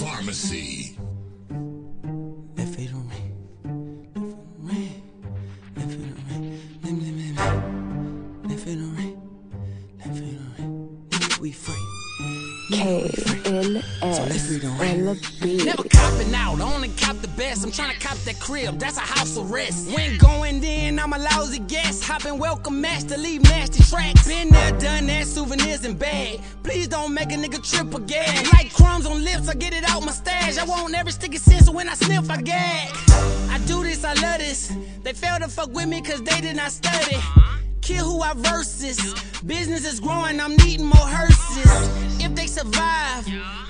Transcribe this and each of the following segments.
Pharmacy. We free. K N S? L B. Never copping out, only cop the best. I'm trying to cop that crib, that's a house arrest. When going in, I'm a lousy guest. Hopping welcome match to leave nasty tracks. Been there, done that, souvenirs in bag. Please don't make a nigga trip again. Like crumbs on lips, I get it out my stash. I want every sticky sense, so when I sniff, I gag. I do this, I love this. They fail to fuck with me cause they did not study. Kill who I versus. Business is growing, I'm needing more hearses. If they survive,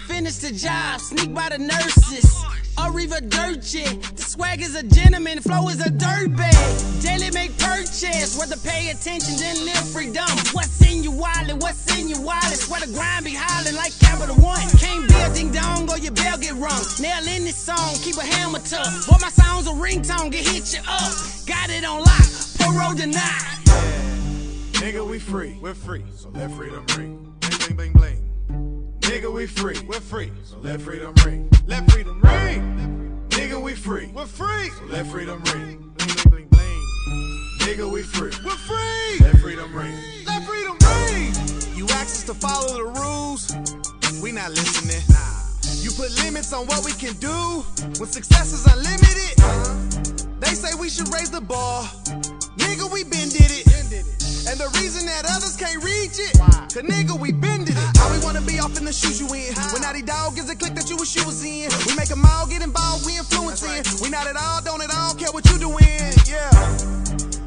finish the job, sneak by the nurses. Arriva Dirty, the swag is a gentleman, flow is a dirt bag. Daily make purchase, whether pay attention, then live freedom. What's in your wallet? What's in your wallet? Where the grind be hollering like Capital One. Can't be a ding dong or your bell get rung. Nail in this song, keep a hammer tough. Boy, my sound's a ringtone, get hit you up. Got it on lock, parole denied. Nigga, we free. We're free. So let freedom ring. Bling, bling, bling, bling. Nigga, we free. We're free. So let freedom ring. Let freedom ring. Nigga, we free. We're free. So let freedom ring. Bling, bling, bling, bling. Nigga, we free. We're free. Let freedom ring. Let freedom ring. You ask us to follow the rules. We not listening. Nah. You put limits on what we can do when success is unlimited. Uh-huh. They say we should raise the bar. Nigga, we been did it. And the reason that others can't reach it, cause nigga, we been did it. How we wanna be off in the shoes you in. When Naughty Dawg is a click that you wish you was in. We make them all get involved, we influencing. We not at all, don't at all care what you doing. Yeah.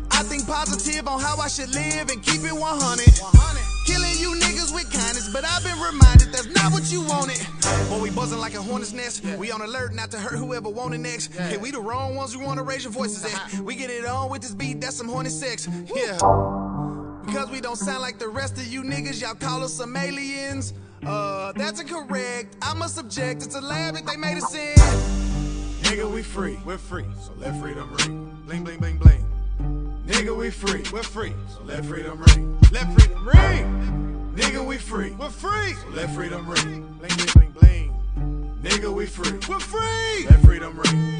I think positive on how I should live and keep it 100. Killing you niggas with kindness, but I've been reminded that's not what you wanted. Boy, we buzzing like a hornet's nest. We on alert not to hurt whoever want it next. Hey, we the wrong ones who wanna raise your voices at. Uh-huh. We get it on with this beat, that's some horny sex. Yeah. Because we don't sound like the rest of you niggas, y'all call us some aliens. Uh, that's incorrect. I'm a subject, it's a lab that they made us in. Nigga, we free. We're free, so let freedom ring. Bling, bling, bling, bling. Nigga, we free. We're free, so let freedom ring. Let freedom ring. Nigga, we free. We're free, so let freedom ring. Bling, bling, bling, bling. Nigga, we free. We're free. Let freedom ring. Let freedom ring.